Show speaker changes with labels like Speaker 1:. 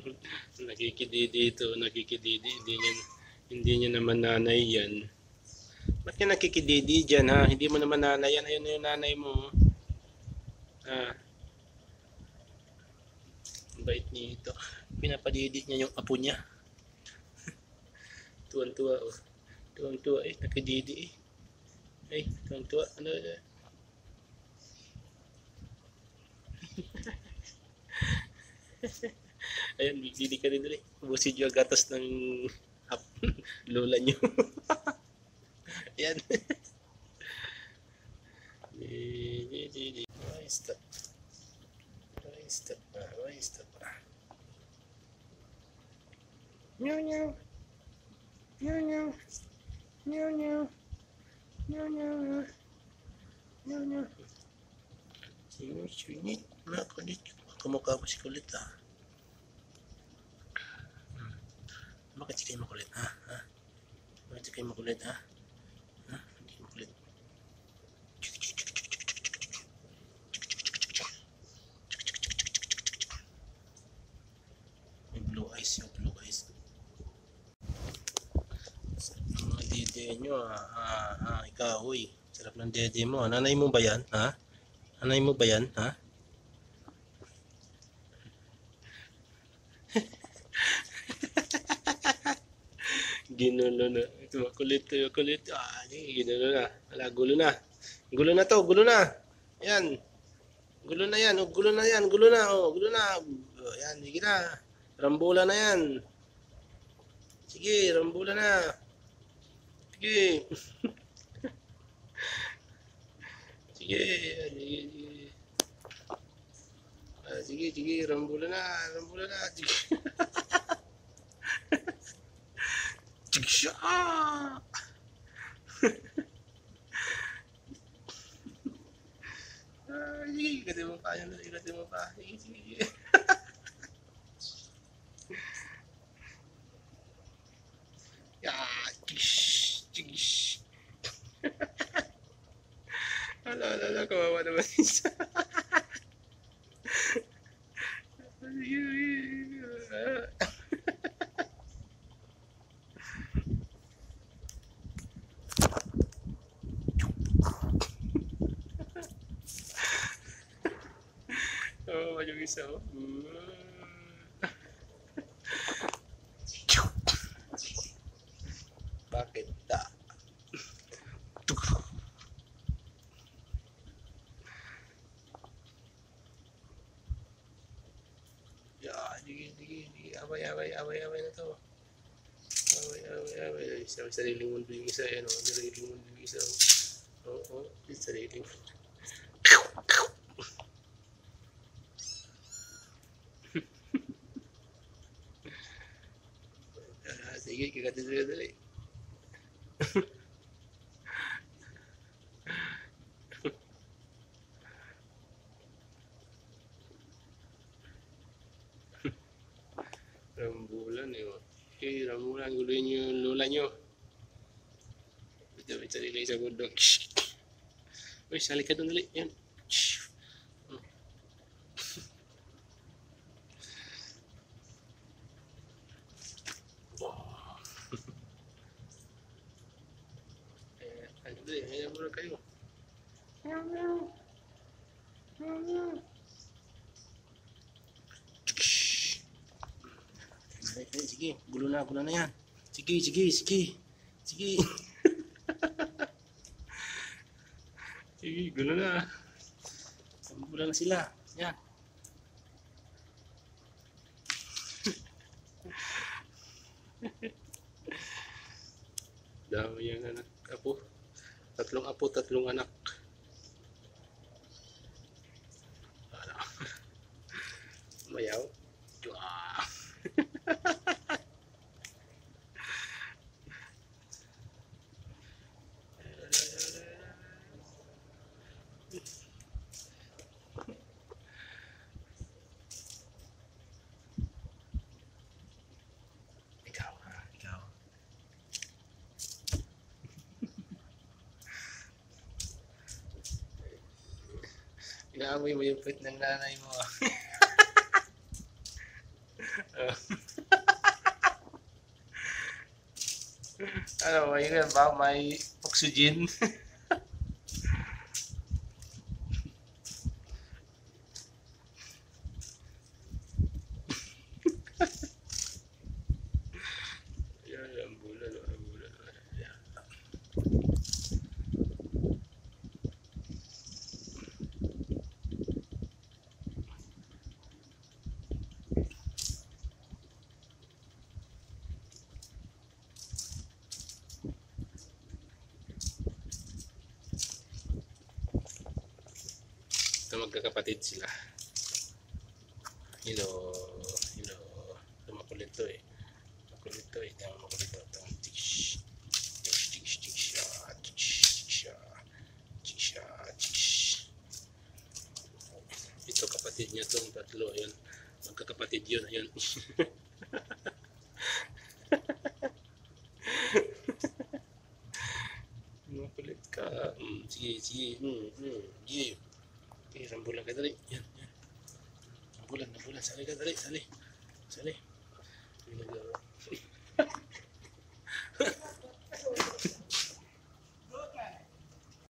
Speaker 1: nakikididi ito, nakikididi. Hindi niya, hindi niya naman nanay yan. Ba't ka nakikididi dyan ha? Hindi mo naman nanay yan. Ayun na yung nanay mo. Ah. Ang bait niya ito. Pinapadidit niya yung apo niya. Tuwan-tuwa oh. Tuwang-tuwa eh. Nakididi eh. Ay, tuwang-tuwa. Ano, ano? Ayun, bibili ka rin rin. Ubusin nyo ang gatas ng hap, lola nyo. Ayan. Di- di- di. Why? Why stop pa? Why stop pa? Meow meow. Meow meow. Meow meow. Meow meow. Meow meow. Sige, sunit. Makulit. Kumukha mo si kulit ah. Bakit si kayo makulit ha? ha? Bakit si kayo makulit ha? Ha? Hindi makulit. May blue eyes yung blue eyes. Mga dede nyo ah. Ah, ah, ikaw huy. Sarap ng dede mo. Nanay mo ba yan? Ha? Nanay mo ba yan? Ha? Ginulo na. Ito, makulit to, makulit. Ah, ginulo na. Wala, gulo na. Gulo na to, gulo na. Yan. Gulo na yan, oh, gulo na yan, gulo na, oh, gulo na. Oh, yan, sige na. Rambula na yan. Sige, rambula na. Sige. sige, yan, sige, sige. Ah, sige, sige, rambula na, rambula na. Sige. Tigsya! Ah, sige, ikatin mo pa yan. Ikatin mo pa. Sige. Yeah, tigs, tigs. Ala, ala, ala, kawawa naman isa. Sige, sige. Ah. Oo, oh, isa. Oh. Bakit sige. Away, away, away, away na to. Away, away, away. Ay, Sa sariling mundo yung isa. Yan, oh. Sariling mundo yung isa. Oo, oh, oh. Sariling mundo. Ah, sige, kagatin sila dali. Rambulan eh. oh. Eh, rambulan, guluhin niyo yung lola niyo. Ito, ito nila sa gundong. Uy, sali ka doon dali. Yan. Oh. Eh, ano dali, ayan muna kayo. Meow, meow. Meow, meow. Ay, ay, sige, gulo na, gulo na yan. Sige, sige, sige. Sige. sige, gulo na. Gulo na sila. Yan. Dami yung anak, apo. Apo, tatlong anak. Ano? Mayaw. Wow. Ikaw, ha? Ikaw. Inaamoy mo yung pit ng nanay mo. Ah. ano, may ba? May oxygen? Yan, ang bulan, ang bulan. Yan. Ito magkakapatid sila. Hello. Hello. Ito makulit to eh. Makulit to eh. Makulit to. Tish. Tish, tish, tish. ah, Tish, tish, ah. Tish, ah, tish. Ito kapatid niya itong tatlo. Ayan. Magkakapatid yun. Ayan. Makulit ka. Mm, sige. Mm, mm, sige. sambunglah kat tarik ya. sambunglah sambunglah sambunglah kat sambunglah sambunglah sambunglah sambunglah sambunglah